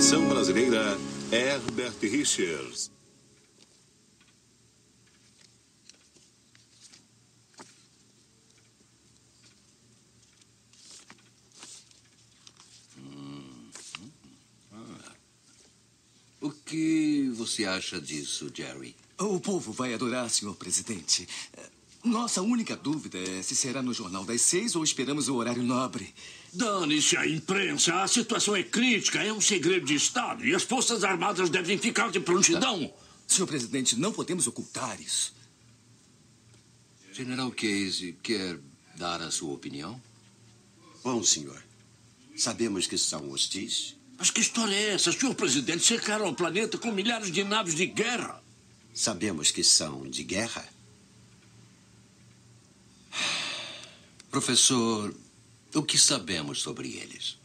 canção brasileira Herbert Richards. O que você acha disso, Jerry? O povo vai adorar, senhor presidente. Nossa única dúvida é se será no Jornal das Seis ou esperamos o horário nobre. Dane-se a imprensa. A situação é crítica. É um segredo de Estado. E as Forças Armadas devem ficar de prontidão. Senhor presidente, não podemos ocultar isso. General Casey quer dar a sua opinião? Bom, senhor. Sabemos que são hostis. Mas que história é essa? Senhor presidente, cercaram o planeta com milhares de naves de guerra. Sabemos que são de guerra. Professor, o que sabemos sobre eles?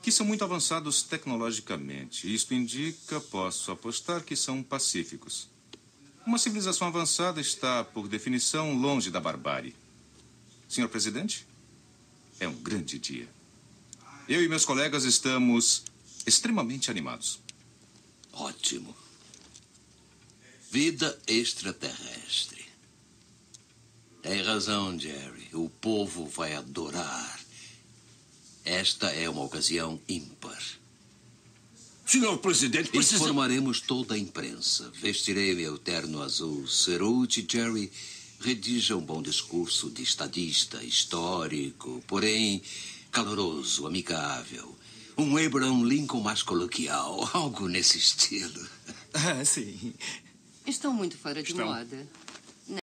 Que são muito avançados tecnologicamente. Isto indica, posso apostar, que são pacíficos. Uma civilização avançada está, por definição, longe da barbárie. Senhor presidente, é um grande dia. Eu e meus colegas estamos extremamente animados. Ótimo. Vida extraterrestre. Tem razão, Jerry. O povo vai adorar. Esta é uma ocasião ímpar. Senhor presidente, precisa... Informaremos toda a imprensa. Vestirei meu terno azul. Cerute, Jerry, redija um bom discurso de estadista, histórico, porém caloroso, amigável. Um Abraham Lincoln mais coloquial. Algo nesse estilo. Ah, sim. Estão muito fora de Estão. moda.